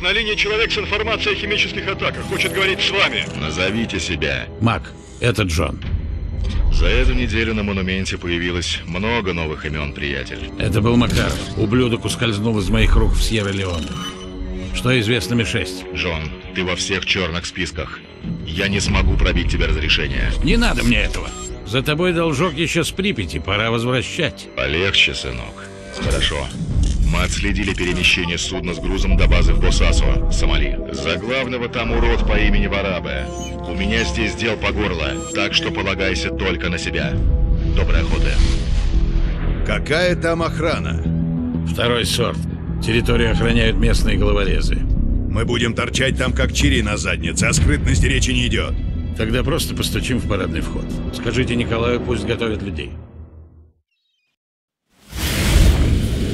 Стоп, на линии человек с информацией о химических атаках. Хочет говорить с вами. Назовите себя. Мак, это Джон. За эту неделю на монументе появилось много новых имен, приятель. Это был Макаров. Ублюдок ускользнул из моих рук в Сьерра-Леоне. Что известно Ми-6? Джон, ты во всех черных списках. Я не смогу пробить тебе разрешение. Не надо мне этого. За тобой должок еще с Припяти, пора возвращать. Полегче, сынок. Хорошо. Мы отследили перемещение судна с грузом до базы в Босасо, Сомали. За главного там урод по имени Варабе. У меня здесь дел по горло, так что полагайся только на себя. Доброй охоты. Какая там охрана? Второй сорт. Территорию охраняют местные головорезы. Мы будем торчать там, как чири на заднице, а скрытности речи не идет. Тогда просто постучим в парадный вход. Скажите Николаю, пусть готовит людей.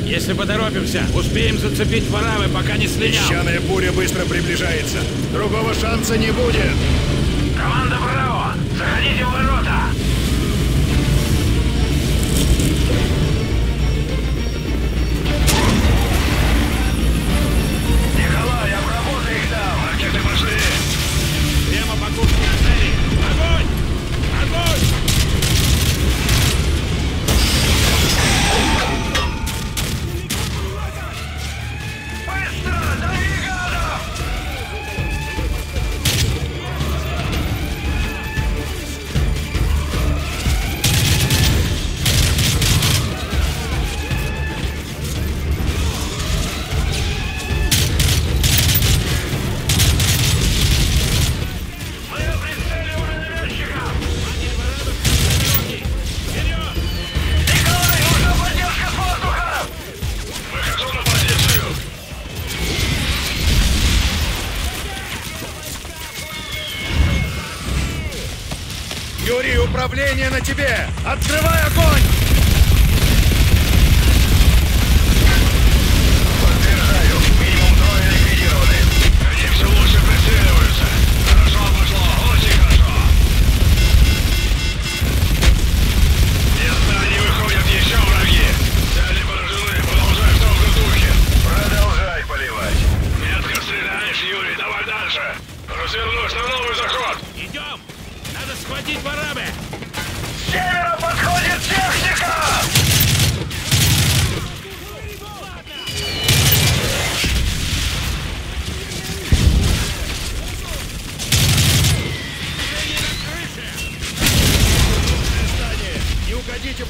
Если поторопимся, успеем зацепить воравы, пока не слинял. Песчаная буря быстро приближается. Другого шанса не будет. Команда Браво! Заходите Юрий, управление на тебе! Открывай огонь!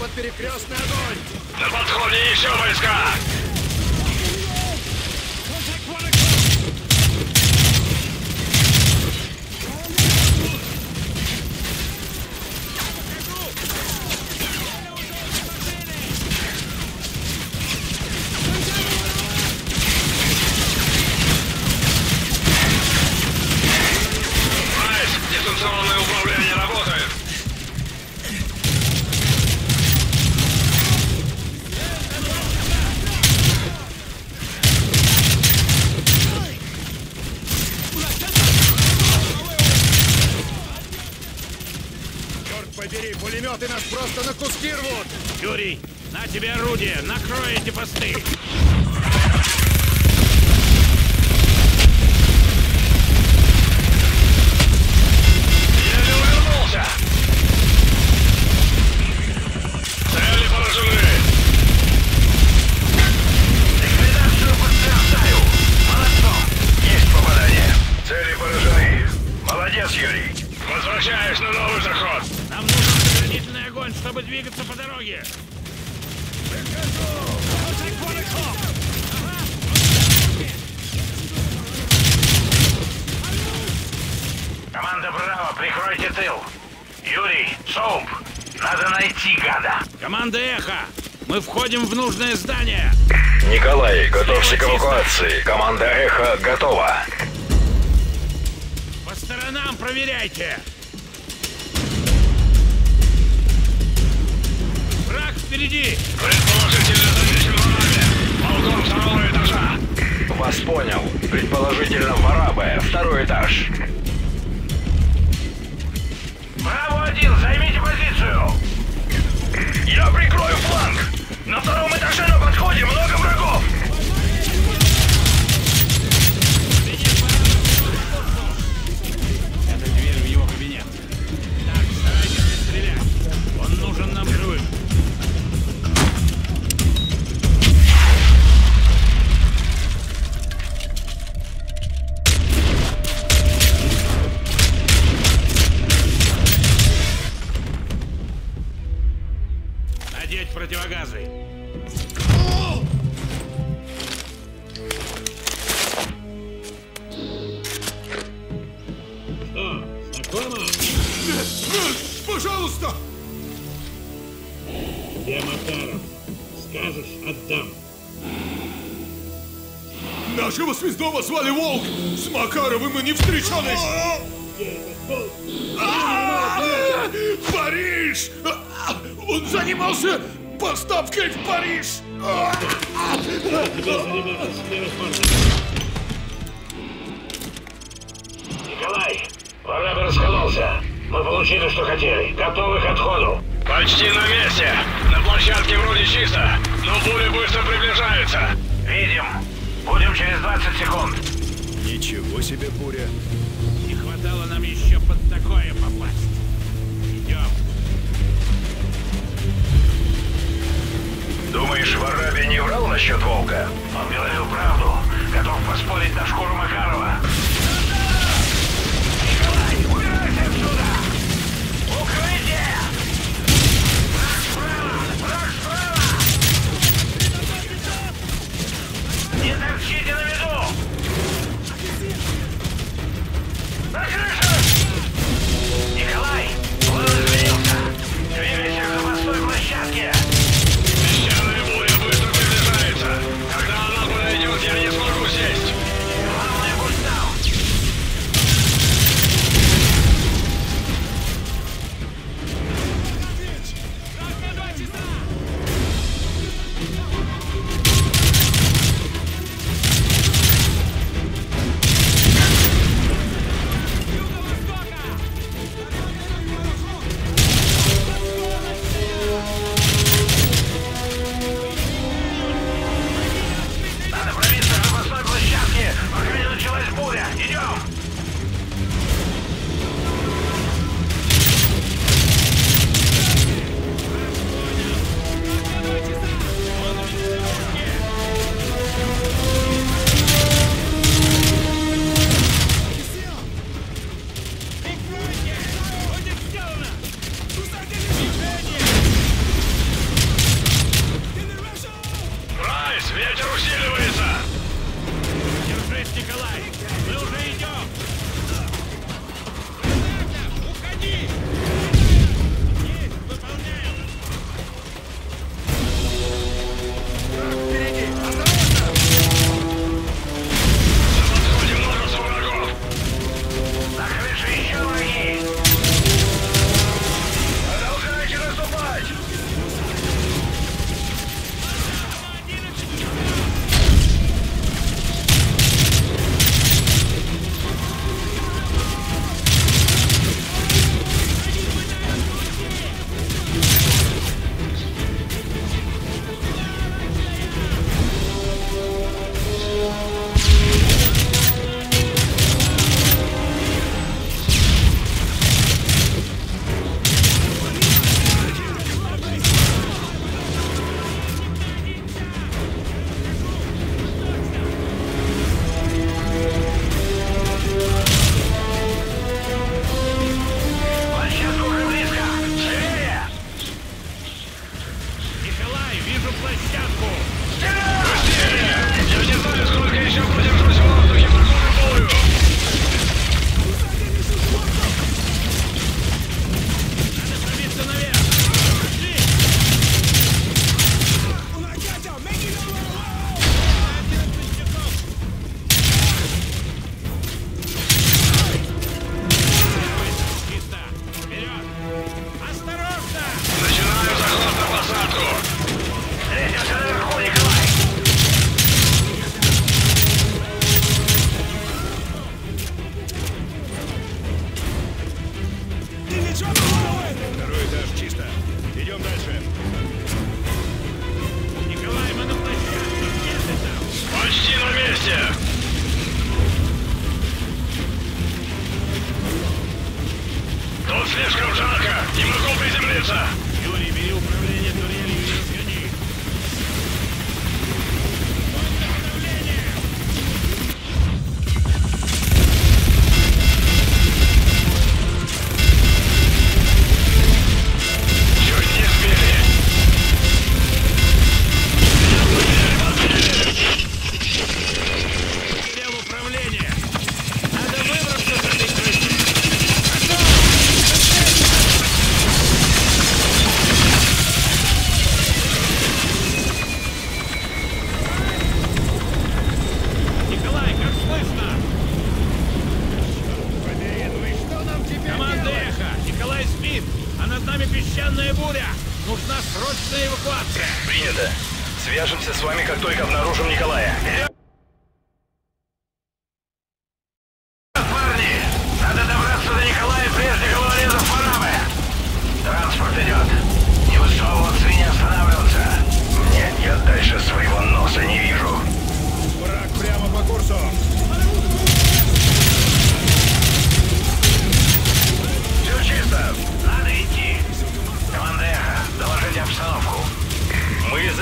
Под перекрестный огонь! На подходе еще войска! Тебе орудие! Накрой эти посты! Возвращаюсь на новый заход! Нам нужен заградительный огонь, чтобы двигаться по дороге! Команда Браво, прикройте тыл! Юрий, Соуп, надо найти гада! Команда Эхо! Мы входим в нужное здание! Николай, готовься к эвакуации. Команда Эхо готова. По сторонам проверяйте! Впереди! Предположительно замечен врагами. Балкон второго этажа. Вас понял. Предположительно, Варабе, второй этаж. Браво-1, займите позицию. Я прикрою фланг. На втором этаже на подходе много врагов. Нашего Свездова звали Волк! С Макаровым мы не встречались! А! Париж! Он занимался поставкой в Париж! Николай, пора бы раскололся. Мы получили, что хотели. Готовы к отходу. Почти на месте. На площадке вроде чисто, но пули быстро приближаются. Видим. Будем через 20 секунд. Ничего себе буря. Не хватало нам еще под такое попасть. Идем. Думаешь, Воробий не врал насчет волка? Он говорил правду. Готов поспорить на шкуру Макарова. Yeah, no shit,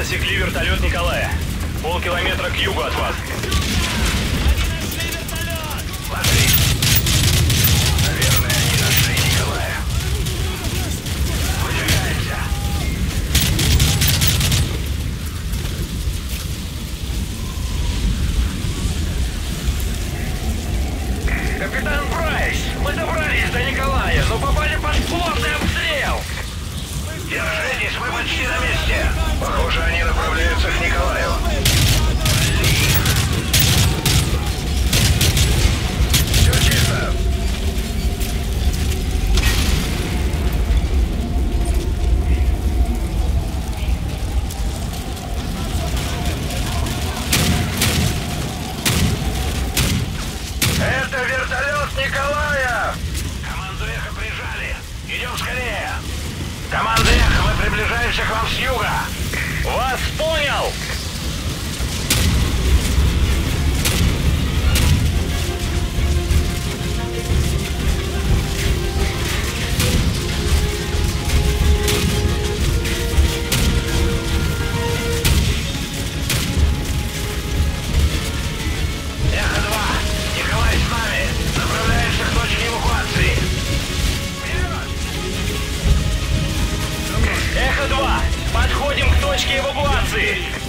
засекли вертолет Николая. Полкилометра к югу от вас. Капитан Прайс, мы добрались до Николая, но попали под плотный обстрел! Держитесь, мы почти на месте! Похоже, они направляются к Николаю. атакующих вам с юга. Вас понял! точки эвакуации.